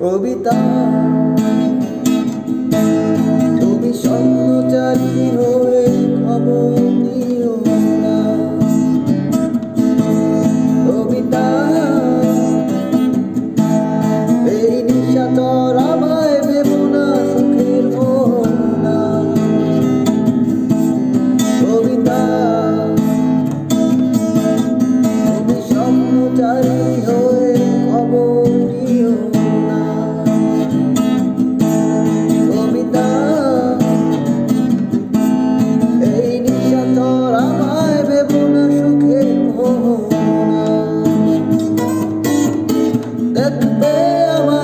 কবিতা। তুমি স্বপ্নচারী হয়ে খবর নিও না কবিতা, এই নিশাচর আমায় ভেবো না সুখের কবিতা at the bell.